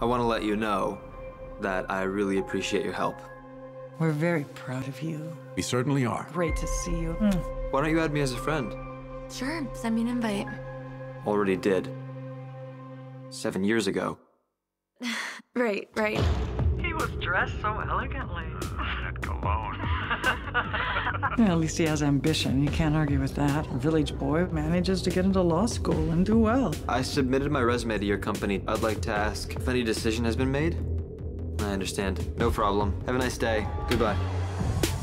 I want to let you know that I really appreciate your help. We're very proud of you. We certainly are. Great to see you. Mm. Why don't you add me as a friend? Sure, send me an invite. Already did. Seven years ago. Right, right. He was dressed so elegantly. That cologne. Yeah, at least he has ambition. You can't argue with that. A village boy manages to get into law school and do well. I submitted my resume to your company. I'd like to ask if any decision has been made. I understand. No problem. Have a nice day. Goodbye.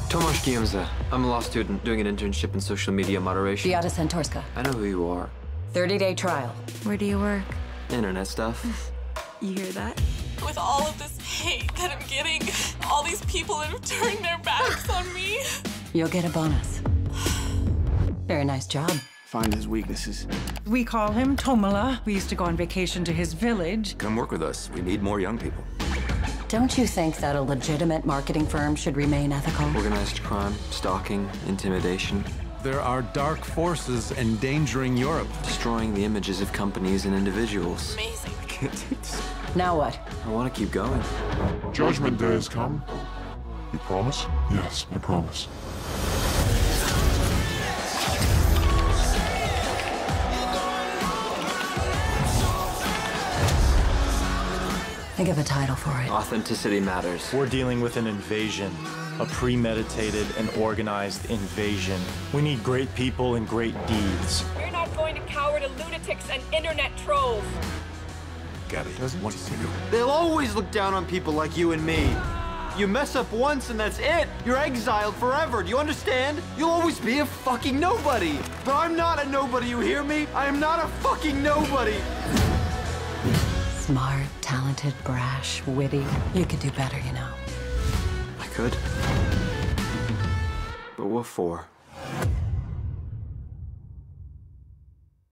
Tomasz Giemza. I'm a law student doing an internship in social media moderation. Beata Santorska. I know who you are. 30 day trial. Where do you work? Internet stuff. You hear that? With all of this hate that I'm getting, all these people that have turned their backs on me. You'll get a bonus. Very nice job. Find his weaknesses. We call him Tomala. We used to go on vacation to his village. Come work with us. We need more young people. Don't you think that a legitimate marketing firm should remain ethical? Organized crime, stalking, intimidation, There are dark forces endangering Europe. destroying the images of companies and individuals. Amazing. Can't take this. Now what? I want to keep going. Judgment Day has come. You promise? Yes, I promise. Think of a title for it. Authenticity matters. We're dealing with an invasion, a premeditated and organized invasion. We need great people and great deeds. We're not going to cower to lunatics and internet trolls. Gabby doesn't want to see you. They'll always look down on people like you and me. You mess up once and that's it. You're exiled forever. Do you understand? You'll always be a fucking nobody. But I'm not a nobody, you hear me? I am not a fucking nobody. Smart, talented, brash, witty. You could do better, you know. I could. But what for?